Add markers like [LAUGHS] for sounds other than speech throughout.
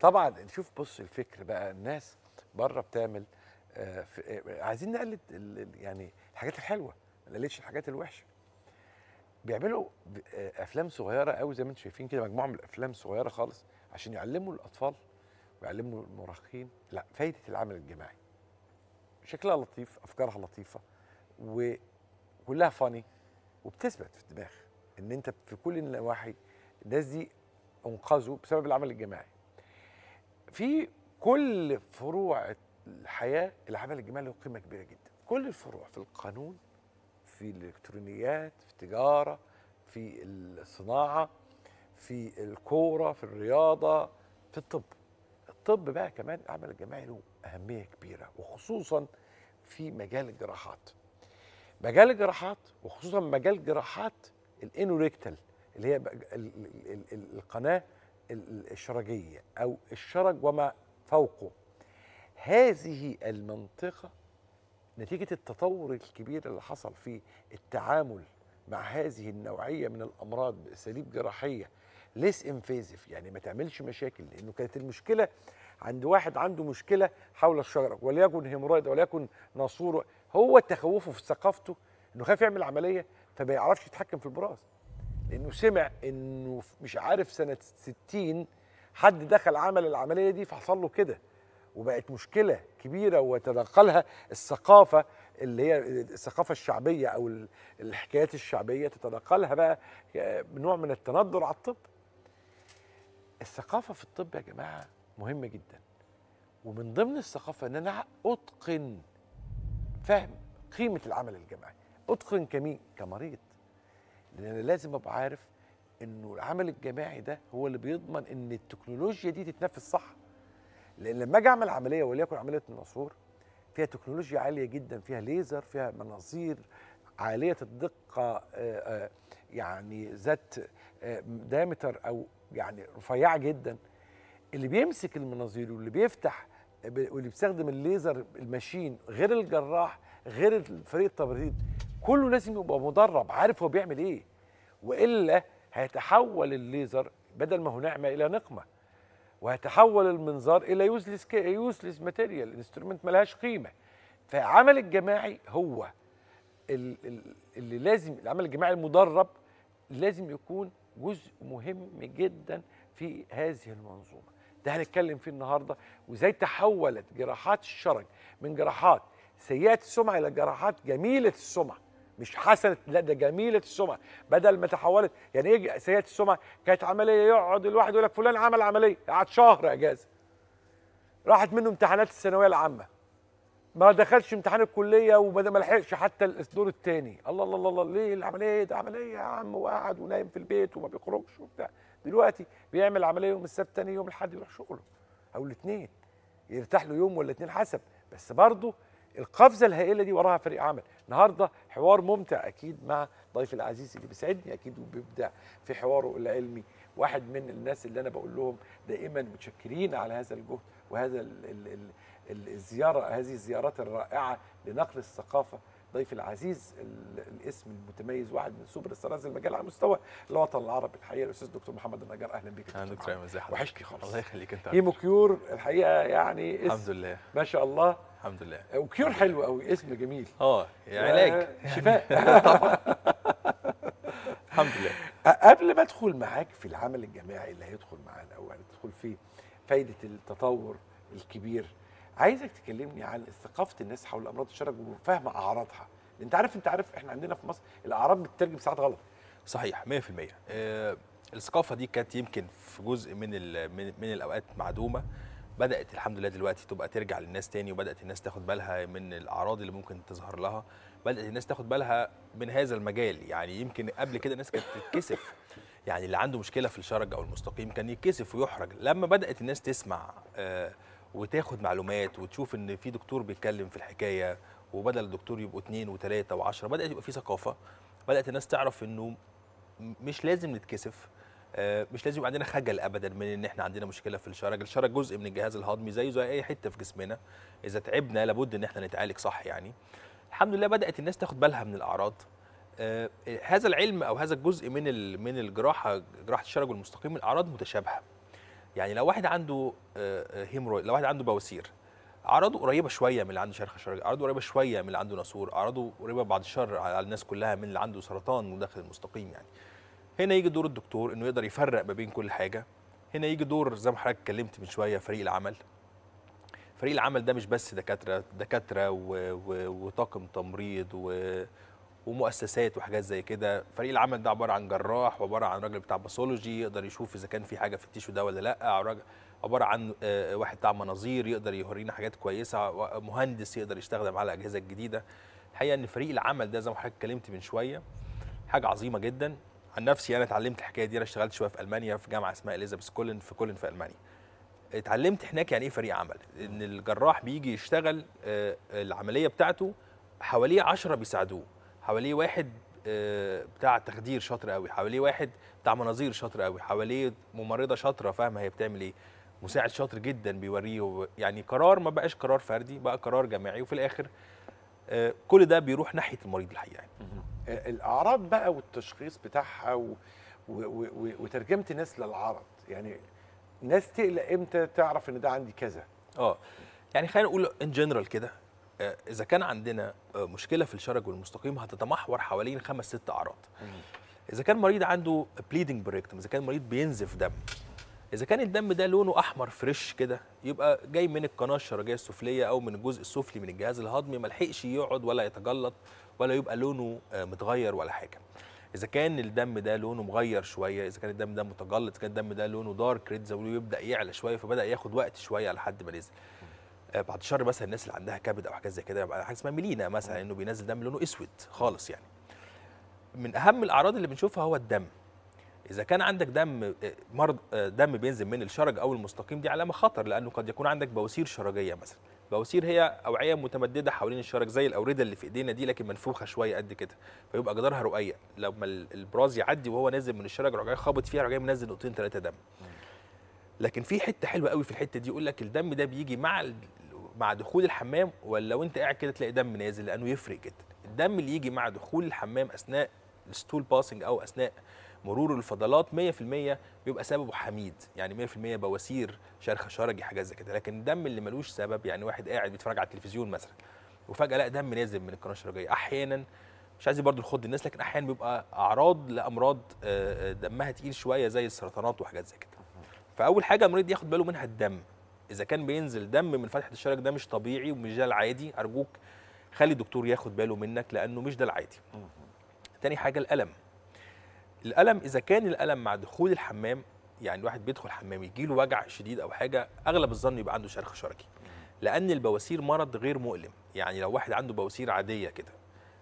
طبعا شوف بص الفكر بقى الناس بره بتعمل آه آه عايزين نقلد يعني الحاجات الحلوة ما نقلدش الحاجات الوحشة. بيعملوا آه أفلام صغيرة قوي زي ما أنتم شايفين كده مجموعة من الأفلام صغيرة خالص عشان يعلموا الأطفال ويعلموا المراهقين لا فايدة العمل الجماعي. شكلها لطيف أفكارها لطيفة وكلها فاني وبتثبت في الدماغ إن أنت في كل النواحي الناس دي أنقذوا بسبب العمل الجماعي. في كل فروع الحياة العمل الجماعي له قيمة كبيرة جدا. كل الفروع في القانون في الإلكترونيات في التجارة في الصناعة في الكورة في الرياضة في الطب. الطب بقى كمان العمل الجماعي له أهمية كبيرة وخصوصا في مجال الجراحات. مجال الجراحات وخصوصا مجال جراحات ال anorectal اللي هي القناة ال- الشرجيه أو الشرج وما فوقه. هذه المنطقة نتيجة التطور الكبير اللي حصل في التعامل مع هذه النوعية من الأمراض بأساليب جراحية less invasive يعني ما تعملش مشاكل لأنه كانت المشكلة عند واحد عنده مشكلة حول الشرج وليكن hemorrhoid وليكن ناسور هو تخوفه في ثقافته إنه خايف يعمل عملية فما يعرفش يتحكم في البراز. لأنه سمع إنه مش عارف سنة 60 حد دخل عمل العملية دي فحصل له كده. وبقت مشكلة كبيرة وتدخلها الثقافة اللي هي الثقافة الشعبية أو ال- الحكايات الشعبية تتدخلها بقى نوع من التندر على الطب. الثقافة في الطب يا جماعة مهمة جدا. ومن ضمن الثقافة إن أنا أتقن فهم قيمة العمل الجماعي. أتقن كمين كمريض. لأن أنا لازم أبقى عارف إنه العمل الجماعي ده هو اللي بيضمن إن التكنولوجيا دي تتنفذ صح. لأن لما أجي أعمل عملية وليكن عملية الناسور فيها تكنولوجيا عالية جدا فيها ليزر فيها مناظير عالية الدقة آه، آه، يعني ذات diameter أو يعني رفيعة جدا. اللي بيمسك المناظير واللي بيفتح واللي بيستخدم الليزر ال machine غير الجراح غير فريق التمريض كله لازم يبقى مدرب عارف هو بيعمل إيه. وإلا هيتحول الليزر بدل ما هو نعمه إلى نقمة. وهيتحول المنظار إلى useless useless material ال instrument ملهاش قيمة. فعمل الجماعي هو ال- ال- اللي لازم العمل الجماعي المدرب لازم يكون جزء مهم جدا في هذه المنظومة. ده هنتكلم فيه النهارده. وإزاي تحولت جراحات الشرج من جراحات سيئة السمعة إلى جراحات جميلة السمعة. مش حسنه لا ده جميلة السمعة. بدل ما تحولت يعني إيه سيئة السمعة؟ كانت عملية يقعد الواحد يقول لك فلان عمل عملية قعد شهر إجازة. راحت منه امتحانات الثانوية العامة. ما دخلش امتحان الكلية وما ما لحقش حتى الدور الثاني الله الله الله ليه العملية؟ ده عملية يا عم وقعد ونايم في البيت وما بيخرجش وبتاع. دلوقتي بيعمل عملية يوم السبت تاني يوم الأحد يروح شغله أو الاثنين يرتاح له يوم ولا اتنين حسب. بس برضه القفزة الهائلة دي وراها فريق عمل. النهارده حوار ممتع أكيد مع ضيفي العزيز اللي بيسعدني أكيد وبيبدع في حواره العلمي واحد من الناس اللي أنا بقول لهم دائما متشكرين على هذا الجهد وهذا ال ال ال ال- الزيارة هذه الزيارات الرائعة لنقل الثقافة. ضيفي العزيز ال- الاسم المتميز واحد من super stars المجال على مستوى الوطن العربي الحقيقة. الأستاذ دكتور محمد النجار أهلا بك يا أهلا دكتور. ايمن ازي حضرتك وحشني خالص. الله يخليك أنت. Hemo Cure الحقيقة يعني الحمد لله. ما شاء الله. الحمد لله. و cure حلو قوي اسم جميل. آه علاج. آه، شفاء. [LAUGHS] الحمد لله. قبل ما أدخل معاك في العمل الجماعي اللي هيدخل معانا أو هندخل فيه فايدة التطور الكبير عايزك تكلمني عن ثقافة الناس حول امراض الشرج وفهم أعراضها. أنت عارف أنت عارف إحنا عندنا في مصر الأعراض بتترجم ساعات غلط. صحيح 100% آه، الثقافة دي كانت يمكن في جزء من, من الأوقات معدومة. بدأت الحمد لله دلوقتي تبقى ترجع للناس تاني وبدأت الناس تاخد بالها من الأعراض اللي ممكن تظهر لها. بدأت الناس تاخد بالها من هذا المجال. يعني يمكن قبل كده الناس كانت تتكسف. يعني اللي عنده مشكلة في الشرج أو المستقيم كان يتكسف ويحرج. لما بدأت الناس تسمع آه، وتاخد معلومات وتشوف إن في دكتور بيتكلم في الحكاية وبدل الدكتور يبقوا اثنين وثلاثه وعشرة بدأت يبقى في ثقافة. بدأت الناس تعرف إنه مش لازم نتكسف. مش لازم يبقى عندنا خجل ابدا من إن إحنا عندنا مشكلة في الشرج الشرج جزء من الجهاز الهضمي زيه زي أي حتة في جسمنا. إذا تعبنا لابد إن إحنا نتعالج صح يعني. الحمد لله بدأت الناس تاخد بالها من الأعراض. آه، هذا العلم أو هذا الجزء من من الجراحة جراحة الشرج والمستقيم الأعراض متشابهة. يعني لو واحد عنده هيمرويد لو واحد عنده بواسير أعراضه قريبة شوية من اللي عنده شرخ شرجي أعراضه قريبة شوية من اللي عنده ناسور أعراضه قريبة بعد الشر على الناس كلها من اللي عنده سرطان مدخل المستقيم يعني. هنا يجي دور الدكتور إنه يقدر يفرق ما بين كل حاجة. هنا يجي دور زي ما حضرتك اتكلمت من شوية فريق العمل. فريق العمل ده مش بس دكاترة دكاترة. وطاقم تمريض و... ومؤسسات وحاجات زي كده. فريق العمل ده عبارة عن جراح وعبارة عن راجل بتاع pathology يقدر يشوف إذا كان في حاجة في ال tissue ده ولا لأ. عبارة عن آه، واحد بتاع مناظير يقدر يورينا حاجات كويسة. مهندس يقدر يستخدم على الاجهزه الجديده الحقيقة إن فريق العمل ده زي ما حضرتك اتكلمت من شوية حاجة عظيمة جدا. عن نفسي أنا اتعلمت الحكاية دي أنا اشتغلت شوية في ألمانيا في جامعة اسمها إليزابيث كولن في كولن في ألمانيا. اتعلمت هناك يعني إيه فريق عمل؟ إن الجراح بيجي يشتغل آه، العملية بتاعته حواليه عشرة بيساعدوه. حواليه واحد آه، بتاع تخدير شاطر قوي حواليه واحد بتاع مناظير شاطر قوي حواليه ممرضة شاطرة فاهمة هي بتعمل إيه. مساعد شاطر جدا بيوريه يعني قرار ما بقاش قرار فردي بقى قرار جماعي وفي الآخر آه، كل ده بيروح ناحية المريض الحقيقة يعني. الأعراض بقى والتشخيص بتاعها و... و... و... وترجمة الناس للعرض. يعني ناس تقلق إمتى تعرف إن ده عندي كذا؟ آه. يعني خلينا نقول ان جنرال كده آه، إذا كان عندنا آه، مشكلة في الشرج والمستقيم هتتمحور حوالين خمس ست أعراض. إذا كان مريض عنده bleeding per rectum إذا كان مريض بينزف دم إذا كان الدم ده لونه أحمر fresh كده يبقى جاي من القناة الشرجية السفلية أو من الجزء السفلي من الجهاز الهضمي ما لحقش يقعد ولا يتجلط ولا يبقى لونه آه، متغير ولا حاجة. إذا كان الدم ده لونه مغير شوية إذا كان الدم ده متجلط إذا كان الدم ده لونه دارك ريد زي يبدأ يعلى شوية فبدأ ياخد وقت شوية لحد ما نزل. آه، بعد الشر مثلا الناس اللي عندها كبد أو حاجات زي كده يبقى حاجة اسمها ميلينا مثلا إنه بينزل دم لونه أسود خالص يعني. من أهم الأعراض اللي بنشوفها هو الدم. إذا كان عندك دم آه، مرض آه، دم بينزل من الشرج أو المستقيم دي علامة خطر لأنه قد يكون عندك بواسير شرجية مثلا. بواسير هي أوعية متمددة حوالين الشرج زي الاورده اللي في إيدينا دي لكن منفوخة شوية قد كده فيبقى جدارها رقيق. لما ال- البراز يعدي وهو نازل من الشرج راح خابط فيها راح منزل نقطتين ثلاثة دم. لكن في حتة حلوة قوي في الحتة دي يقول لك الدم ده بيجي مع مع دخول الحمام ولا لو انت قاعد كده تلاقي دم نازل؟ لأنه يفرق جدا. الدم اللي يجي مع دخول الحمام أثناء ال stool passing أو أثناء مرور الفضلات 100% بيبقى سببه حميد. يعني 100% بواسير شرخ شرجي حاجات زي كده. لكن الدم اللي ملوش سبب يعني واحد قاعد بيتفرج على التلفزيون مثلا وفجأة لأ دم نازل من القناة الشرجية. أحيانا مش عايز برضو نخض الناس لكن أحيانا بيبقى أعراض لأمراض آه، آه، دمها تقيل شوية زي السرطانات وحاجات زي كده. فأول حاجة المريض ياخد باله منها الدم. إذا كان بينزل دم من فتحة الشرج ده مش طبيعي ومش ده العادي أرجوك خلي الدكتور ياخد باله منك لأنه مش ده العادي. تاني حاجة الألم. الألم إذا كان الألم مع دخول الحمام يعني الواحد بيدخل الحمام يجي له وجع شديد أو حاجة أغلب الظن يبقى عنده شرخ شرجي لأن البواسير مرض غير مؤلم. يعني لو واحد عنده بواسير عادية كده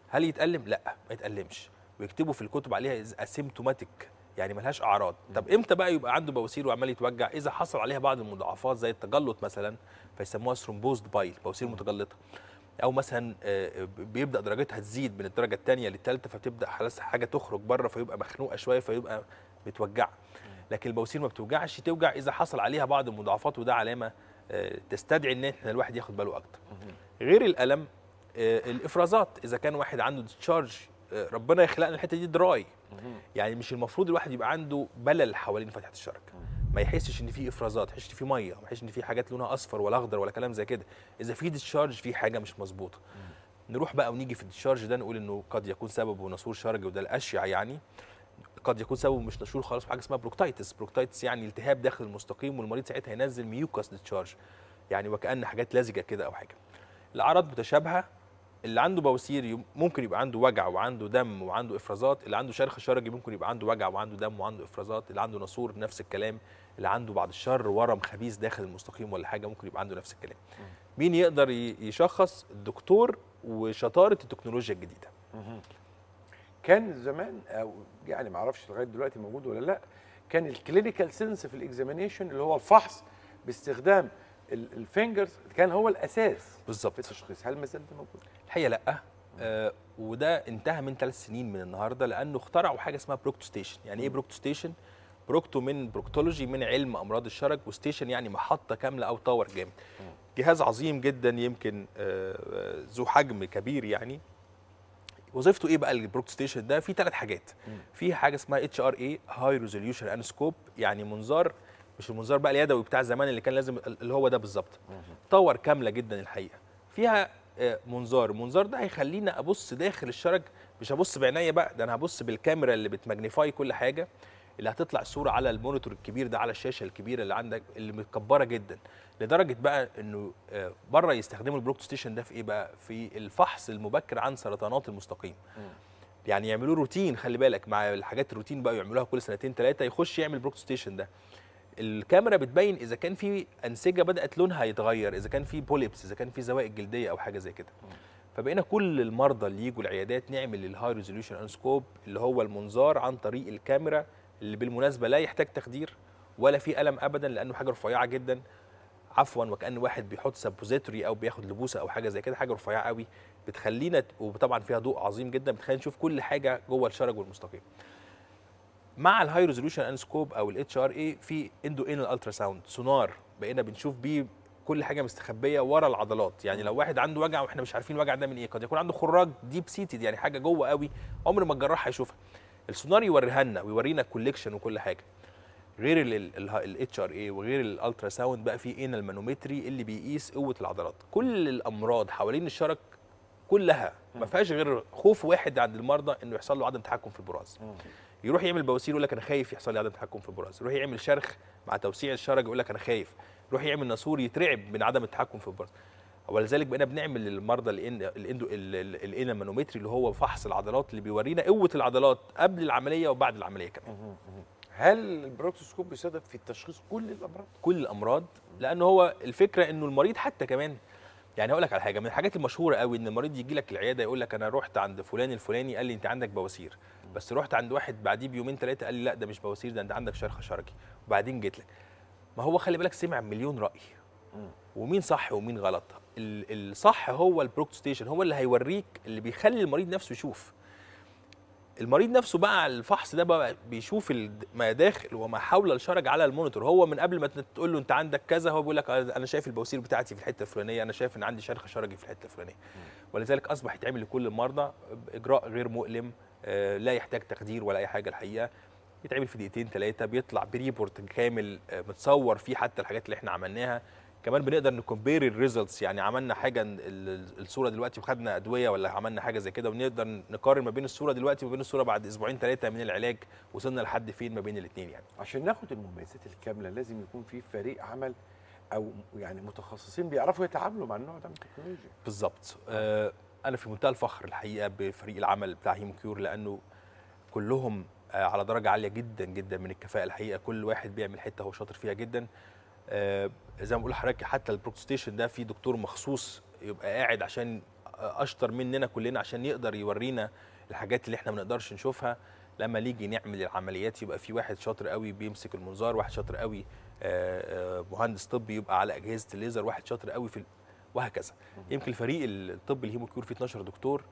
هل يتألم؟ لأ ما يتألمش. ويكتبوا في الكتب عليها asymptomatic يعني ملهاش أعراض. طب إمتى بقى يبقى عنده بواسير وعمال يتوجع؟ إذا حصل عليها بعض المضاعفات زي التجلط مثلا فيسموها thrombosed pile بواسير متجلطة. أو مثلا آه، بيبدأ درجتها تزيد من الدرجة الثانية للثالثه فتبدا خلاص حاجة تخرج بره فيبقى مخنوقة شوية فيبقى متوجعة. لكن البواسير ما بتوجعش توجع إذا حصل عليها بعض المضاعفات وده علامة آه، تستدعي إن إحنا الواحد ياخد باله أكتر. غير الألم آه، الإفرازات إذا كان واحد عنده discharge ربنا يخلقنا الحتة دي dry يعني مش المفروض الواحد يبقى عنده بلل حوالين فتحة الشرج ما يحسش إن في إفرازات ما يحسش إن في مية ما يحسش إن في حاجات لونها أصفر ولا أخضر ولا كلام زي كده. إذا في discharge في حاجة مش مظبوطة. نروح بقى ونيجي في ال discharge ده نقول إنه قد يكون سببه ناسور شرجي وده الأشيع يعني. قد يكون سببه مش ناسور خالص حاجة اسمها proctitis. proctitis يعني التهاب داخل المستقيم والمريض ساعتها ينزل mucus discharge يعني وكأن حاجات لزجة كده أو حاجة. الأعراض متشابهة. اللي عنده بواسير ممكن يبقى عنده وجع وعنده دم وعنده إفرازات. اللي عنده شرخ شرجي ممكن يبقى عنده وجع وعنده دم وعنده إفرازات. اللي عنده ناسور نفس الكلام. اللي عنده بعد الشر ورم خبيث داخل المستقيم ولا حاجة ممكن يبقى عنده نفس الكلام. مين يقدر يشخص الدكتور وشطارة التكنولوجيا الجديدة؟ كان زمان أو يعني ما أعرفش لغاية دلوقتي موجود ولا لأ كان ال clinical sense في ال examination اللي هو الفحص باستخدام ال- ال fingers كان هو الأساس بالظبط. في التشخيص. هل ما زال ده موجود؟ الحقيقة لأ. آه وده انتهى من ثلاث سنين من النهارده لأنه اخترعوا حاجة اسمها procto station يعني إيه procto station procto من proctology من علم أمراض الشرج و station يعني محطة كاملة أو tower جامد جهاز عظيم جدا يمكن آه، آه، ذو حجم كبير يعني. وظيفته إيه بقى ال procto station ده؟ في ثلاث حاجات. في حاجة اسمها HRA high resolution anoscope يعني منظار مش المنظار بقى اليدوي بتاع زمان اللي كان لازم اللي هو ده بالظبط. tower كاملة جدا الحقيقة. فيها آه، منظار. المنظار ده هيخليني أبص داخل الشرج مش هبص بعينيا بقى ده أنا هبص بالكاميرا اللي بت magnify كل حاجة. اللي هتطلع الصورة على ال monitor الكبير ده على الشاشة الكبيرة اللي عندك اللي متكبرة جدا. لدرجة بقى إنه آه، بره يستخدموا ال procto station ده في إيه بقى؟ في الفحص المبكر عن سرطانات المستقيم. يعني يعملوا روتين خلي بالك مع الحاجات الروتين بقى يعملوها كل سنتين ثلاثة يخش يعمل procto station ده. الكاميرا بتبين إذا كان في أنسجة بدأت لونها يتغير إذا كان في polyps إذا كان في زوائد جلدية أو حاجة زي كده. فبقينا كل المرضى اللي يجوا العيادات نعمل ال high resolution anoscope اللي هو المنظار عن طريق الكاميرا اللي بالمناسبة لا يحتاج تخدير ولا في ألم ابدا لأنه حاجة رفيعة جدا. عفوا وكأن واحد بيحط suppository أو بياخد لبوسة أو حاجة زي كده حاجة رفيعة قوي. بتخلينا وطبعا فيها ضوء عظيم جدا. بتخلينا نشوف كل حاجة جوه الشرج والمستقيم. مع ال high resolution anoscope أو ال HRA في endoanal ultrasound سونار بقينا بنشوف بيه كل حاجة مستخبية ورا العضلات. يعني لو واحد عنده وجع وإحنا مش عارفين الوجع ده من إيه قد يكون عنده خراج deep seated يعني حاجة جوه قوي عمر ما الجراح هيشوفها. السونار يوريها لنا ويورينا ال collection وكل حاجة. غير ال HRA وغير ال ultrasound بقى في anal manometry اللي بيقيس قوة العضلات. كل الأمراض حوالين الشرج كلها ما فيهاش غير خوف واحد عند المرضى إنه يحصل له عدم تحكم في البراز. يروح يعمل بواسير يقول لك أنا خايف يحصل لي عدم تحكم في البراز. يروح يعمل شرخ مع توسيع الشرج يقول لك أنا خايف. يروح يعمل ناسور يترعب من عدم التحكم في البراز. ولذلك بقينا بنعمل للمرضى ال endo ال anal manometry اللي هو فحص العضلات اللي بيورينا قوة العضلات قبل العملية وبعد العملية كمان. هل ال proctoscope بيستخدم في تشخيص كل الأمراض؟ كل الأمراض لأن هو الفكرة إنه المريض حتى كمان يعني هقول لك على حاجة من الحاجات المشهورة قوي إن المريض يجي لك العيادة يقول لك أنا رحت عند فلان الفلاني قال لي أنت عندك بواسير بس رحت عند واحد بعديه بيومين ثلاثة قال لي لا ده مش بواسير ده أنت عندك شرخ شرجي وبعدين جيت لك. ما هو خلي بالك سمع مليون رأي. ومين صح ومين غلط. ال- الصح هو ال procto station هو اللي هيوريك اللي بيخلي المريض نفسه يشوف. المريض نفسه بقى على الفحص ده بقى بيشوف ما داخل وما حول الشرج على ال monitor. هو من قبل ما تقول له انت عندك كذا هو بيقول لك أنا شايف البواسير بتاعتي في الحتة الفلانية أنا شايف إن عندي شرخ شرجي في الحتة الفلانية. ولذلك أصبح يتعمل لكل المرضى باجراء غير مؤلم آه، لا يحتاج تخدير ولا أي حاجة الحقيقة. يتعمل في دقيقتين ثلاثة بيطلع ب report كامل آه، متصور فيه حتى الحاجات اللي إحنا عملناها. كمان بنقدر ن compare ال results يعني عملنا حاجة ال- ال- الصورة دلوقتي وخدنا أدوية ولا عملنا حاجة زي كده ونقدر نقارن ما بين الصورة دلوقتي وما بين الصورة بعد أسبوعين ثلاثة من العلاج وصلنا لحد فين ما بين الاثنين يعني. عشان ناخد المميزات الكاملة لازم يكون في فريق عمل أو يعني متخصصين بيعرفوا يتعاملوا مع النوع ده من التكنولوجيا. بالظبط. آه أنا في منتهى الفخر الحقيقة بفريق العمل بتاع هيمو كيور لأنه كلهم آه على درجة عالية جدا جدا من الكفاءة الحقيقة. كل واحد بيعمل حتة هو شاطر فيها جدا. زي ما بقول لحضرتك حتى ال procto station ده في دكتور مخصوص يبقى قاعد عشان أشطر مننا كلنا عشان يقدر يورينا الحاجات اللي إحنا ما نقدرش نشوفها. لما نيجي نعمل العمليات يبقى في واحد شاطر قوي بيمسك المنظار واحد شاطر قوي آه، آه، مهندس طبي يبقى على أجهزة الليزر واحد شاطر قوي في وهكذا. يمكن الفريق الطبي الهيموكيور فيه 12 دكتور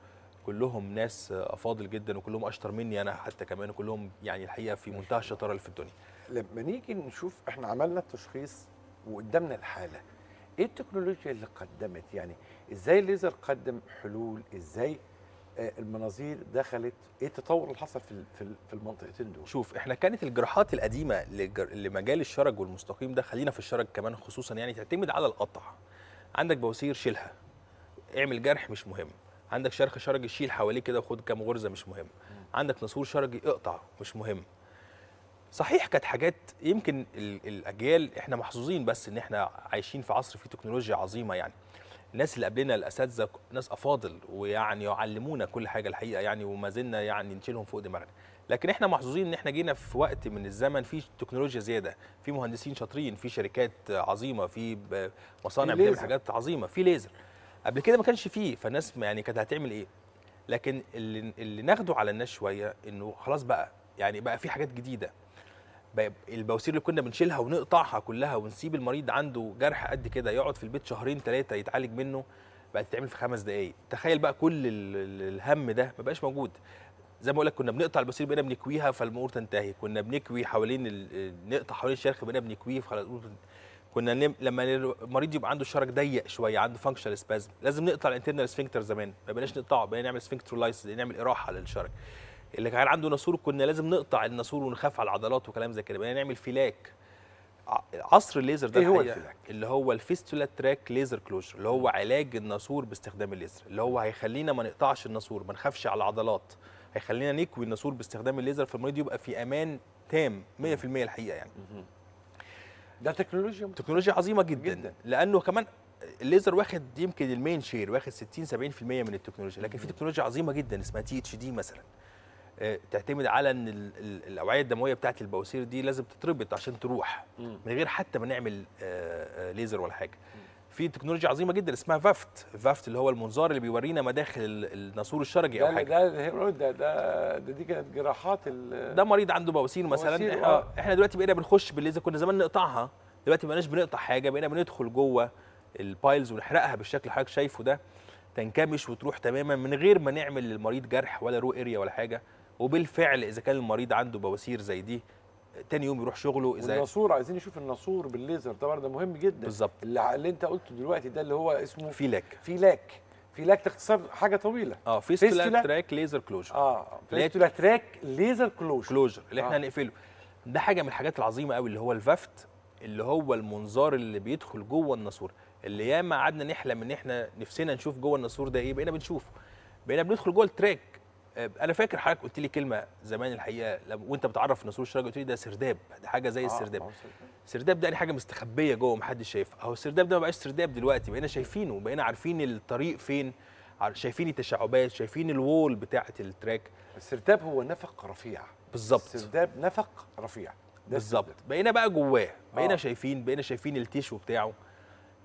كلهم ناس آه، أفاضل جدا وكلهم أشطر مني أنا حتى كمان وكلهم يعني الحقيقة في منتهى الشطارة اللي في الدنيا. لما نيجي نشوف إحنا عملنا التشخيص وقدامنا الحالة إيه التكنولوجيا اللي قدمت؟ يعني إزاي الليزر قدم حلول؟ إزاي آه، المناظير دخلت؟ إيه التطور اللي حصل في في ال- في المنطقتين دول؟ شوف إحنا كانت الجراحات القديمة لمجال الشرج والمستقيم ده خلينا في الشرج كمان خصوصا يعني تعتمد على القطع. عندك بواسير شيلها. اعمل جرح مش مهم. عندك شرخ شرجي شيل حواليه كده وخد كام غرزة مش مهم. عندك نسور شرجي اقطع مش مهم. صحيح كانت حاجات يمكن ال- الأجيال إحنا محظوظين بس إن إحنا عايشين في عصر فيه تكنولوجيا عظيمة يعني. الناس اللي قبلنا الأساتذة ناس أفاضل ويعني يعلمونا كل حاجة الحقيقة يعني وما زلنا يعني نشيلهم فوق دماغنا. لكن إحنا محظوظين إن إحنا جينا في وقت من الزمن فيه تكنولوجيا زيادة. في مهندسين شاطرين في شركات عظيمة في مصانع بتعمل. حاجات عظيمة في ليزر. قبل كده ما كانش فيه فالناس يعني كانت هتعمل إيه؟ لكن اللي, اللي ناخده على الناس شوية إنه خلاص بقى يعني بقى في حاجات جديدة. البواسير اللي كنا بنشيلها ونقطعها كلها ونسيب المريض عنده جرح قد كده يقعد في البيت شهرين ثلاثة يتعالج منه بقت تتعمل في خمس دقائق تخيل بقى كل ال- ال- الهم ده ما بقاش موجود. زي ما بقول لك كنا بنقطع البواسير بقينا بنكويها فالأمور تنتهي. كنا بنكوي حوالين ال- نقطع حوالين الشرخ بقينا بنكويه تنتهي. كنا نم... لما المريض يبقى عنده الشرج ضيق شوية عنده functional spasm لازم نقطع ال internal sphincter زمان ما بقيناش نقطعه بقينا نعمل sphincterolysis نعمل إراحة للشرج اللي كان عنده ناسور كنا لازم نقطع الناسور ونخاف على العضلات وكلام زي كده بقينا نعمل FiLaC. عصر الليزر ده إيه هو ال FiLaC؟ اللي هو ال fistula tract laser closure اللي هو علاج الناسور باستخدام الليزر اللي هو هيخلينا ما نقطعش الناسور ما نخافش على العضلات هيخلينا نكوي الناسور باستخدام الليزر فالمريض يبقى في أمان تام 100% الحقيقة يعني. ده تكنولوجيا تكنولوجيا عظيمة جدا, جداً. لأنه كمان الليزر واخد يمكن ال main share واخد 60 70% من التكنولوجيا. لكن في تكنولوجيا عظيمة جدا اسمها THD مثلا. آه، تعتمد على إن ال- ال- الأوعية الدموية بتاعت البواسير دي لازم تتربط عشان تروح. من غير حتى ما نعمل آه، آه، ليزر ولا حاجة. في تكنولوجيا عظيمة جدا اسمها VAAFT. VAAFT اللي هو المنظار اللي بيورينا مداخل ال- الناسور الشرجي أو حاجة. ده ده ده, ده, ده دي كانت جراحات ال ده مريض عنده بواسير مثلا. إحنا آه. إحنا دلوقتي بقينا بنخش بالليزر كنا زمان نقطعها دلوقتي ما بقيناش بنقطع حاجة بقينا بندخل جوه ال piles ونحرقها بالشكل اللي حضرتك شايفه ده تنكمش وتروح تماما من غير ما نعمل للمريض جرح ولا raw area ولا حاجة. وبالفعل إذا كان المريض عنده بواسير زي دي تاني يوم يروح شغله إذا والناسور عايزين نشوف الناسور بالليزر طبعا ده مهم جدا. بالظبط. اللي, اللي انت قلته دلوقتي ده اللي هو اسمه FiLaC FiLaC ده اختصار حاجة طويلة. آه fistula؟ tract laser closure. آه fistula tract laser closure. closure اللي إحنا آه. هنقفله. ده حاجة من الحاجات العظيمة قوي اللي هو ال VAAFT اللي هو المنظار اللي بيدخل جوه الناسور اللي ياما قعدنا نحلم إن إحنا نفسنا نشوف جوه الناسور ده إيه بقينا بنشوفه. بقينا بندخل جوه ال tract. أنا فاكر حضرتك قلت لي كلمة زمان الحقيقة وأنت بتعرف ناسور الشرج قلت لي ده سرداب ده حاجة زي السرداب آه. السرداب ده يعني حاجة مستخبية جوه محدش شايفها أهو السرداب ده ما بقاش سرداب دلوقتي بقينا شايفينه بقينا عارفين الطريق فين شايفين التشعبات شايفين ال wall بتاعة ال tract السرداب هو نفق رفيع بالظبط السرداب نفق رفيع بالظبط. بقينا بقى جواه بقينا آه. آه. شايفين بقينا شايفين ال tissue بتاعه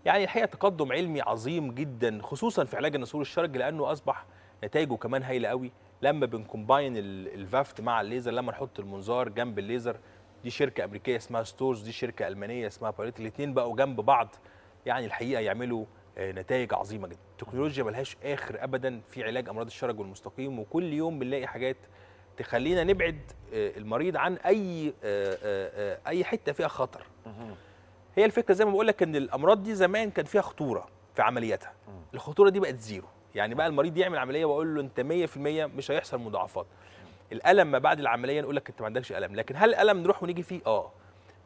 يعني الحقيقة تقدم علمي عظيم جدا خصوصا في علاج الناسور الشرج لأنه أصبح نتائجه كمان هايلة قوي. لما بن combine ال- VAAFT مع الليزر لما نحط المنظار جنب الليزر دي شركة أمريكية اسمها ستورز دي شركة ألمانية اسمها Biolitec الاثنين بقوا جنب بعض. يعني الحقيقة يعملوا آه، نتائج عظيمة جدا. التكنولوجيا ملهاش آخر ابدا في علاج أمراض الشرج والمستقيم. وكل يوم بنلاقي حاجات تخلينا نبعد آه، المريض عن أي آه، أي حتة فيها خطر. هي الفكرة زي ما بقول لك إن الأمراض دي زمان كان فيها خطورة في عملياتها. الخطورة دي بقت zero. يعني بقى المريض يعمل عملية وأقول له أنت 100% مش هيحصل مضاعفات. الألم ما بعد العملية نقول لك أنت ما عندكش ألم لكن هل الألم نروح ونيجي فيه؟ آه.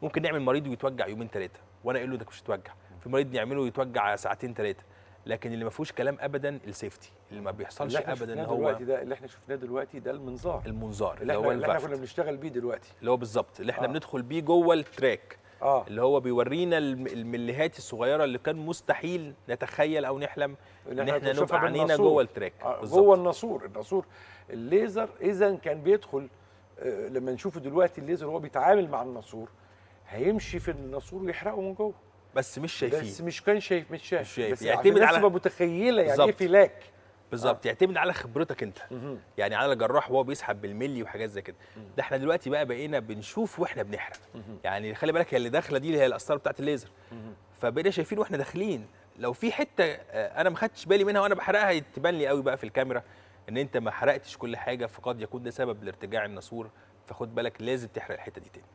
ممكن نعمل مريض ويتوجع يومين ثلاثة وأنا أقول له ده مش هتوجع في مريض نعمله ويتوجع ساعتين ثلاثة لكن اللي ما فيهوش كلام ابدا ال safety اللي ما بيحصلش اللي ابدا شفناه هو دلوقتي ده اللي إحنا شفناه دلوقتي ده المنظار. المنظار اللي اللي هو اللي إحنا كنا بنشتغل بيه دلوقتي. اللي هو بالظبط اللي إحنا آه. بندخل بيه جوه ال tract آه اللي هو بيورينا الم- المليهات الصغيرة اللي كان مستحيل نتخيل أو نحلم إن إحنا بنشوفها نبقى عينينا. جوه ال tract آه،. جوه الناسور الناسور الليزر اذا كان بيدخل آه، لما نشوفه دلوقتي الليزر وهو بيتعامل مع الناسور هيمشي في الناسور ويحرقه من جوه بس مش بس شايفين مش كان شايف مش شايف مش شايف. بس يعتمد عشان الناس على- متخيلة يعني إيه. فلاك بالظبط. يعتمد على خبرتك انت. مهم. يعني على الجراح وهو بيسحب بالملي وحاجات زي كده. ده إحنا دلوقتي بقى بقينا بنشوف وإحنا بنحرق. يعني خلي بالك هي اللي داخلة دي اللي هي القسطرة بتاعت الليزر. فبقينا شايفين وإحنا داخلين. لو في حتة آه، أنا ما خدتش بالي منها وأنا بحرقها تبان لي قوي بقى في الكاميرا إن أنت ما حرقتش كل حاجة فقد يكون ده سبب لارتجاع الناسور. فخد بالك لازم تحرق الحتة دي تاني.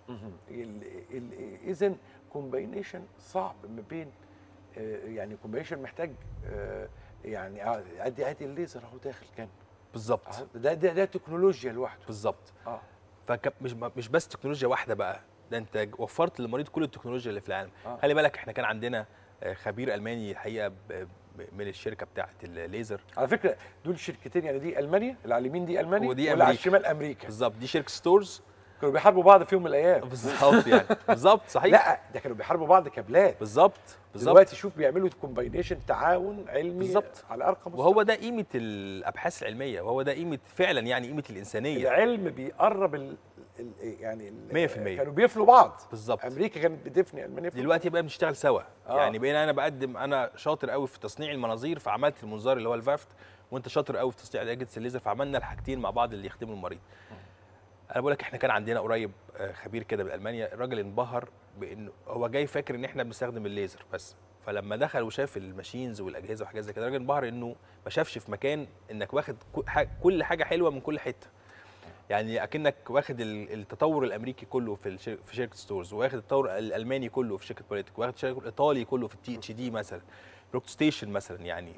اذا combination صعب ما بين آه، يعني combination محتاج آه، يعني آه، ادي ادي الليزر اهو داخل كان. بالظبط ده ده ده تكنولوجيا لوحده. بالظبط آه. فمش مش بس تكنولوجيا واحدة بقى ده انت وفرت للمريض كل التكنولوجيا اللي في العالم. آه. خلي بالك إحنا كان عندنا آه، خبير ألماني الحقيقة من الشركة بتاعه الليزر. على فكرة دول شركتين يعني دي ألمانيا اللي على اليمين دي ألمانيا ودي واللي على أمريكا. الشمال أمريكا. بالظبط دي شركة ستورز. كانوا بيحاربوا بعض في يوم من الأيام. بالظبط يعني. [LAUGHS] بالظبط صحيح. لا ده كانوا بيحاربوا بعض كبلاد بالظبط بالظبط. دلوقتي شوف بيعملوا combination تعاون علمي بالظبط. على ارقى مستوى وهو ده قيمة الأبحاث العلمية وهو ده قيمة فعلا يعني قيمة الإنسانية. العلم بيقرب ال ال يعني ال 100%. كانوا بيفنوا بعض. بالظبط. أمريكا كانت بتفني ألمانيا بتفني. دلوقتي بقى بنشتغل سوا. آه. يعني بقينا أنا بقدم أنا شاطر قوي في تصنيع المناظير فعملت المنظار اللي هو ال VAAFT وأنت شاطر قوي في تصنيع اجهزه الليزر فعملنا الحاجتين مع بعض اللي يخدموا المريض. أنا بقول لك إحنا كان عندنا قريب آه، خبير كده من المانيا الراجل انبهر بانه هو جاي فاكر إن إحنا بنستخدم الليزر بس فلما دخل وشاف ال machines والأجهزة وحاجات زي كده الراجل انبهر إنه ما شافش في مكان إنك واخد كل حاجة حلوة من كل حتة يعني أكنك واخد ال- التطور الأمريكي كله في. في شركة ستورز واخد التطور الألماني كله في شركة Biolitec واخد الشركة الإيطالي كله في ال THD مثلا procto station مثلا يعني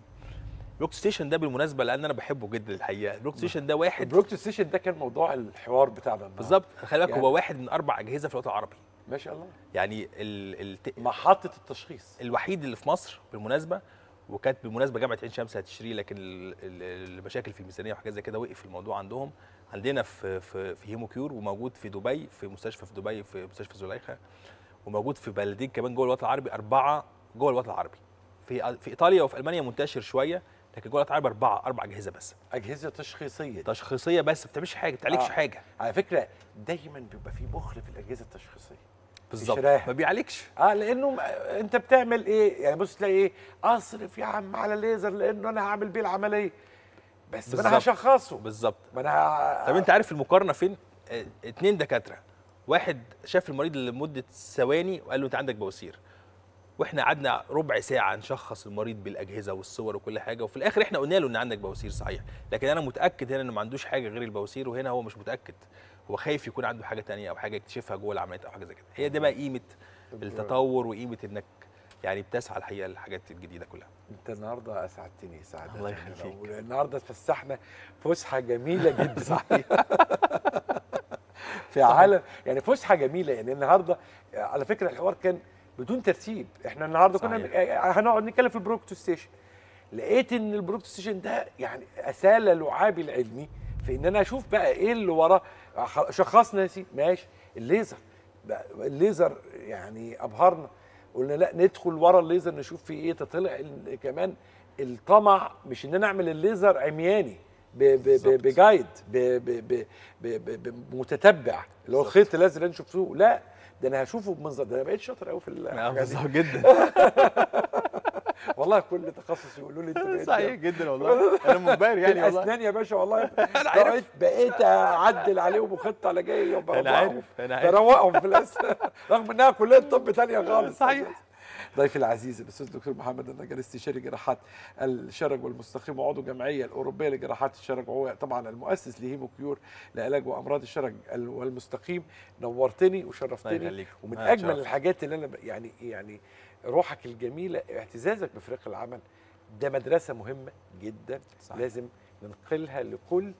procto station ده بالمناسبة لأن أنا بحبه جدا الحقيقة. procto station ده واحد ال procto station ده كان موضوع الحوار بتاعنا. بالظبط. خلي بالك يعني- هو واحد من أربع أجهزة في الوطن العربي. ما شاء الله. يعني ال... الت... محطة التشخيص. الوحيد اللي في مصر بالمناسبة وكانت بالمناسبة جامعة عين شمس هتشتريه لكن ال- ال- المشاكل في الميزانية وحاجات زي كده وقف الموضوع عندهم. عندنا في في في هيمو كيور وموجود في دبي في مستشفى في دبي في مستشفى زليخة وموجود في بلدين كمان جوه الوطن العربي أربعة جوه الوطن العربي. في في إيطاليا وفي ألمانيا منتشر شوية لكن جوه العربي أربعة أربع أجهزة بس. أجهزة تشخيصية. تشخيصية بس ما بتعملش حاجة ما بتعالجش آه. حاجة. على فكرة دايما بيبقى في بخل في الأجهزة التشخيصية. بالظبط. ما بيعالجش. آه لأنه أنت بتعمل إيه؟ يعني بص تلاقي إيه؟ أصرف يا عم على الليزر لأنه أنا هعمل بيه العملية. بس ما أنا. هشخصه. بالظبط. ما أنا ه- طب أنت عارف المقارنة فين؟ آه، اتنين دكاترة. واحد شاف المريض لمدة ثواني وقال له أنت عندك بواسير. وإحنا قعدنا ربع ساعة نشخص المريض بالأجهزة والصور وكل حاجة وفي الآخر إحنا قلنا له إن عندك بواسير صحيح. لكن أنا متأكد هنا إنه ما عندوش حاجة غير البواسير وهنا هو مش متأكد. هو خايف يكون عنده حاجة تانية أو حاجة يكتشفها جوه العمليات أو حاجة زي كده. هي دي بقى قيمة التطور وقيمة إنك يعني بتسعى الحقيقة للحاجات الجديدة كلها. أنت النهارده أسعدتني سعاده الله يخليك. النهارده اتفسحنا فسحة جميلة جدا. صحيح [LAUGHS] في عالم يعني فسحة جميلة. يعني النهارده على فكرة الحوار كان بدون ترتيب. إحنا النهارده كنا صحيح. هنقعد نتكلم في ال procto station. لقيت إن ال procto station ده يعني أسال لعابي العلمي في إن أنا أشوف بقى إيه اللي وراه شخصنا يا سيدي ماشي. الليزر. الليزر يعني أبهرنا. قلنا لا ندخل ورا الليزر نشوف فيه إيه. طلع ال- كمان الطمع مش إن أنا أعمل الليزر عمياني ب- ب- ب- بالظبط. ب guide بمتتبع اللي هو. الخيط الأزرق اللي نشوفه لا. ده أنا هشوفه بمنظار ده أنا بقيت شاطر قوي في الحاجات دي. جدا. [LAUGHS] والله كل تخصص يقولوا لي انت بقيت صحيح جدا والله. أنا منبهر يعني والله. الأسنان يا باشا والله. [LAUGHS] عارف. بقيت بقيت أعدل عليهم وخطة على جاي أنا عارف أنا عارف. بروقهم في الأسنان. رغم إنها كلية طب تانية خالص. صحيح. ضيفي العزيز الأستاذ دكتور محمد النجار استشاري جراحات الشرج والمستقيم وعضو الجمعيه الأوروبية لجراحات الشرج وهو طبعا المؤسس لهيمو كيور لعلاج وأمراض الشرج ال- والمستقيم نورتني وشرفتني. ومن آه، أجمل شرف. الحاجات اللي أنا يعني يعني روحك الجميلة اعتزازك بفريق العمل ده مدرسة مهمة جدا صحيح. لازم ننقلها لكل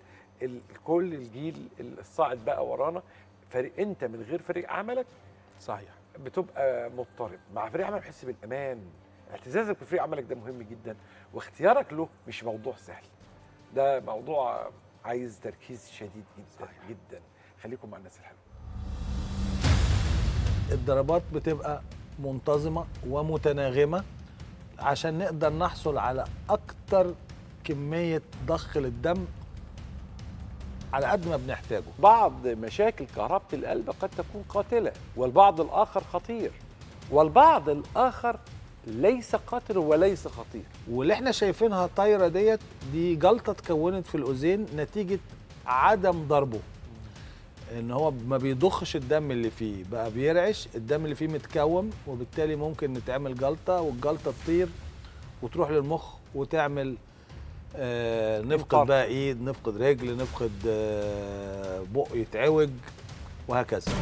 كل الجيل الصاعد بقى ورانا فريق أنت من غير فريق عملك صحيح بتبقى مضطرب. مع فريق عمل بتحس بالأمان. اعتزازك بفريق عملك ده مهم جدا واختيارك له مش موضوع سهل. ده موضوع عايز تركيز شديد جدا صحيح. جدا. خليكم مع الناس الحلوة. الضربات بتبقى منتظمة ومتناغمة عشان نقدر نحصل على أكتر كمية ضخ للدم على قد ما بنحتاجه. بعض مشاكل كهربة القلب قد تكون قاتلة والبعض الآخر خطير. والبعض الآخر ليس قاتل وليس خطير. واللي إحنا شايفينها طايرة ديت دي جلطة اتكونت في الأذين نتيجة عدم ضربه. إن هو ما بيضخش الدم اللي فيه بقى بيرعش الدم اللي فيه متكوم وبالتالي ممكن نتعمل جلطة والجلطة تطير وتروح للمخ وتعمل آه انطلاق. نفقد بقى إيد نفقد رجل نفقد آه بق يتعوج وهكذا